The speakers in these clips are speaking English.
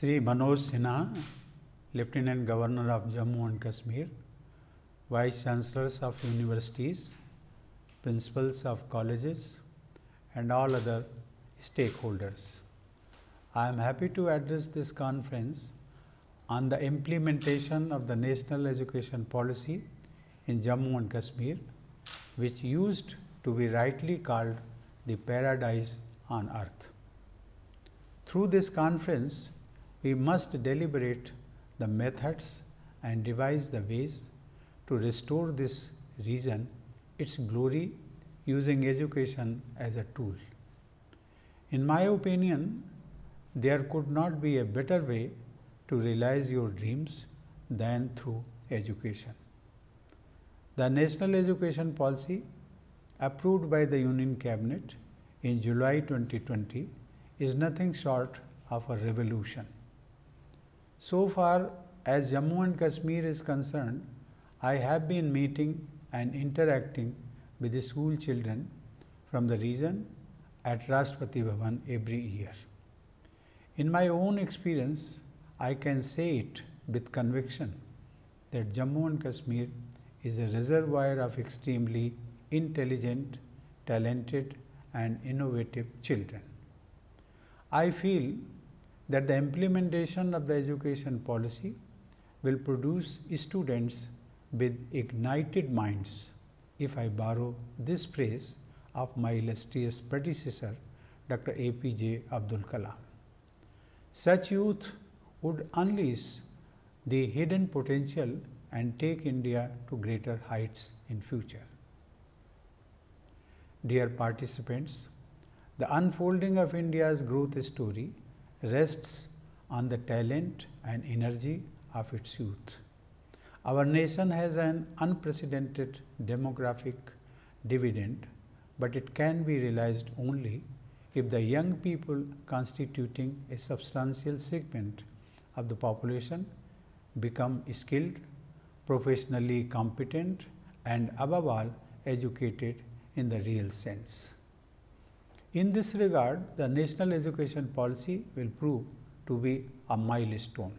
Sri Manoj Sinha, Lieutenant Governor of Jammu and Kashmir, Vice Chancellors of universities, principals of colleges, and all other stakeholders. I am happy to address this conference on the implementation of the National Education Policy in Jammu and Kashmir, which used to be rightly called the paradise on earth. Through this conference, we must deliberate the methods and devise the ways to restore this region its glory using education as a tool. In my opinion, there could not be a better way to realize your dreams than through education. The National Education Policy approved by the Union Cabinet in July 2020 is nothing short of a revolution. So far as Jammu and Kashmir is concerned, I have been meeting and interacting with the school children from the region at Rashtrapati Bhavan every year. In my own experience, I can say it with conviction that Jammu and Kashmir is a reservoir of extremely intelligent, talented, and innovative children. I feel that the implementation of the education policy will produce students with ignited minds, if I borrow this phrase of my illustrious predecessor, Dr. APJ Abdul Kalam. Such youth would unleash the hidden potential and take India to greater heights in future. Dear participants, the unfolding of India's growth story rests on the talent and energy of its youth. Our nation has an unprecedented demographic dividend, but it can be realized only if the young people constituting a substantial segment of the population become skilled, professionally competent, and above all educated in the real sense. In this regard, the national education policy will prove to be a milestone.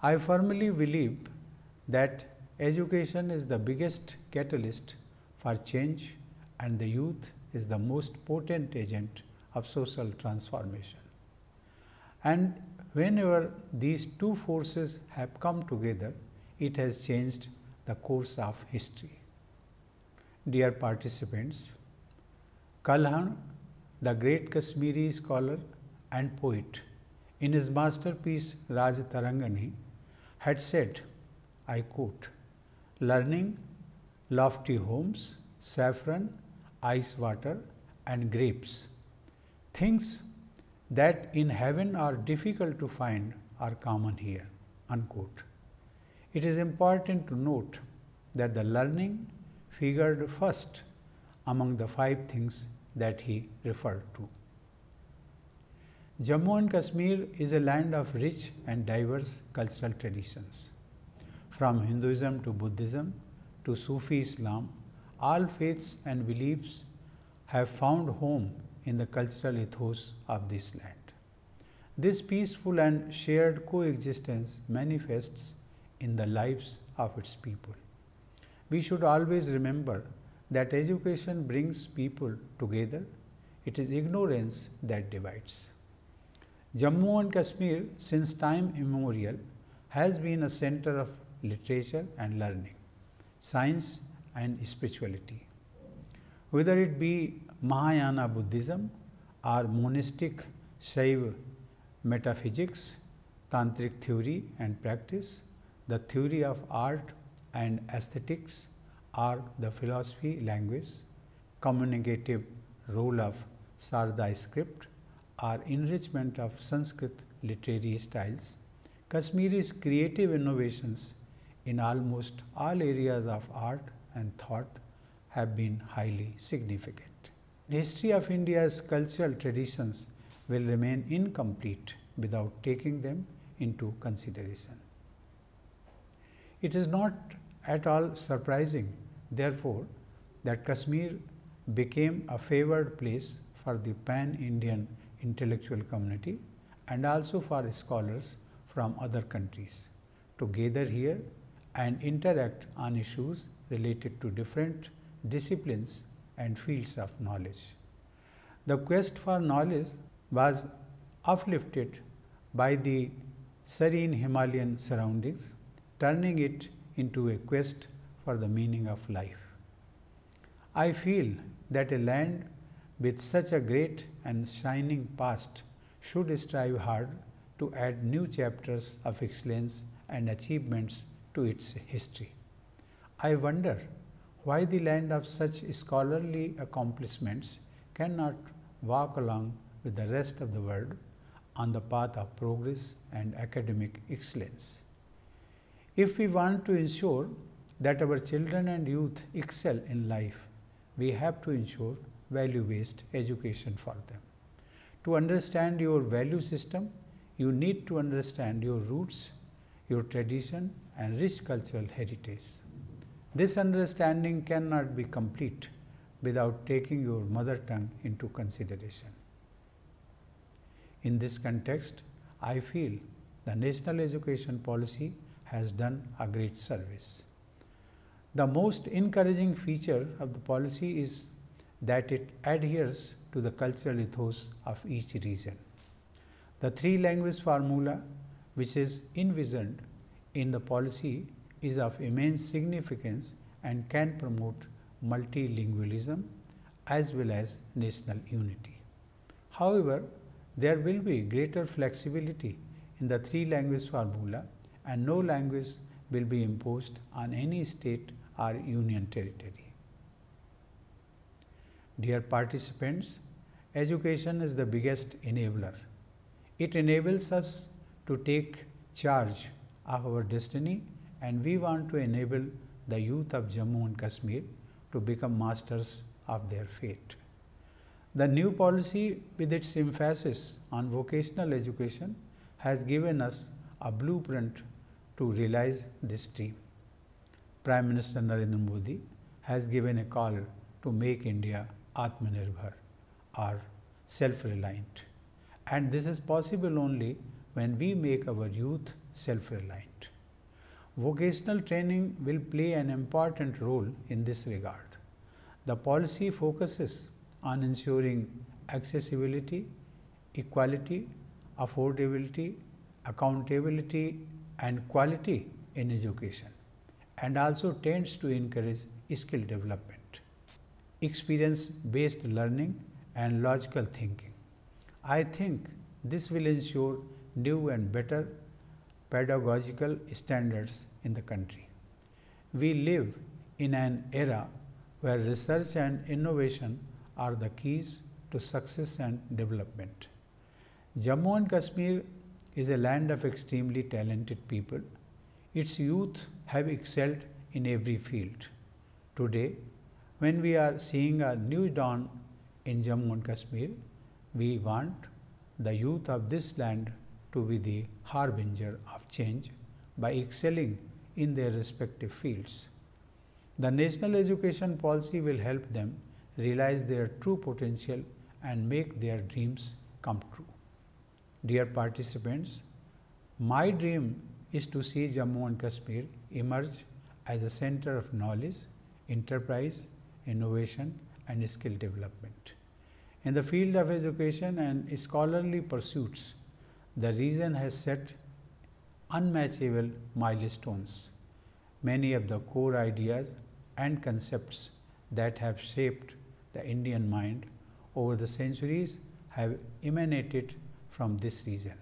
I firmly believe that education is the biggest catalyst for change and the youth is the most potent agent of social transformation. And whenever these two forces have come together, it has changed the course of history. Dear participants, Kalhan, the great Kashmiri scholar and poet, in his masterpiece Rajtarangini, had said, I quote, learning, lofty homes, saffron, ice water, and grapes, things that in heaven are difficult to find are common here. Unquote. It is important to note that the learning figured first among the five things that he referred to. Jammu and Kashmir is a land of rich and diverse cultural traditions. From Hinduism to Buddhism to Sufi Islam, all faiths and beliefs have found home in the cultural ethos of this land. This peaceful and shared coexistence manifests in the lives of its people. We should always remember that education brings people together, it is ignorance that divides. Jammu and Kashmir, since time immemorial, has been a center of literature and learning, science and spirituality. Whether it be Mahayana Buddhism or monistic Shaiva metaphysics, tantric theory and practice, the theory of art and aesthetics or the philosophy language, communicative role of Sarda script or enrichment of Sanskrit literary styles, Kashmiri's creative innovations in almost all areas of art and thought have been highly significant. The history of India's cultural traditions will remain incomplete without taking them into consideration. It is not at all surprising, therefore, that Kashmir became a favored place for the pan Indian intellectual community and also for scholars from other countries to gather here and interact on issues related to different disciplines and fields of knowledge. The quest for knowledge was uplifted by the serene Himalayan surroundings, turning it into a quest for the meaning of life. I feel that a land with such a great and shining past should strive hard to add new chapters of excellence and achievements to its history. I wonder why the land of such scholarly accomplishments cannot walk along with the rest of the world on the path of progress and academic excellence. If we want to ensure that our children and youth excel in life, we have to ensure value based education for them. To understand your value system, you need to understand your roots, your tradition, and rich cultural heritage. This understanding cannot be complete without taking your mother tongue into consideration. In this context, I feel the national education policy has done a great service. The most encouraging feature of the policy is that it adheres to the cultural ethos of each region. The three language formula, which is envisioned in the policy, is of immense significance and can promote multilingualism as well as national unity. However, there will be greater flexibility in the three language formula and no language will be imposed on any state or union territory. Dear participants, education is the biggest enabler. It enables us to take charge of our destiny and we want to enable the youth of Jammu and Kashmir to become masters of their fate. The new policy, with its emphasis on vocational education, has given us a blueprint to realize this dream. Prime Minister Narendra Modi has given a call to make India Atmanirbhar or self reliant. And this is possible only when we make our youth self reliant. Vocational training will play an important role in this regard. The policy focuses on ensuring accessibility, equality, affordability, accountability, and quality in education, and also tends to encourage skill development, experience based learning, and logical thinking. I think this will ensure new and better pedagogical standards in the country. We live in an era where research and innovation are the keys to success and development. Jammu and Kashmir is a land of extremely talented people. Its youth have excelled in every field. Today, when we are seeing a new dawn in Jammu and Kashmir, we want the youth of this land to be the harbinger of change by excelling in their respective fields. The national education policy will help them realize their true potential and make their dreams come true. Dear participants, my dream is to see Jammu and Kashmir emerge as a center of knowledge, enterprise, innovation, and skill development. In the field of education and scholarly pursuits, the region has set unmatchable milestones. Many of the core ideas and concepts that have shaped the Indian mind over the centuries have emanated from this region.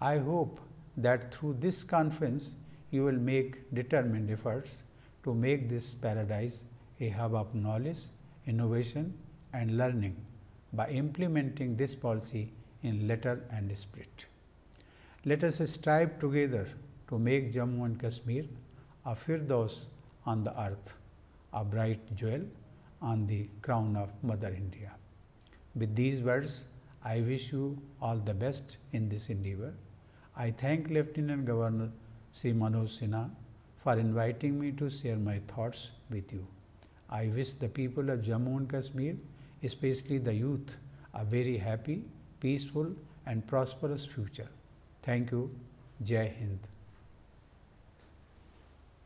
I hope that through this conference you will make determined efforts to make this paradise a hub of knowledge, innovation and learning by implementing this policy in letter and spirit. Let us strive together to make Jammu and Kashmir a firdaus on the earth a bright jewel on the crown of Mother India. With these words, I wish you all the best in this endeavor. I thank Lieutenant Governor Sri Manoj Sinha for inviting me to share my thoughts with you. I wish the people of Jammu and Kashmir, especially the youth, a very happy, peaceful and prosperous future. Thank you. Jai Hind.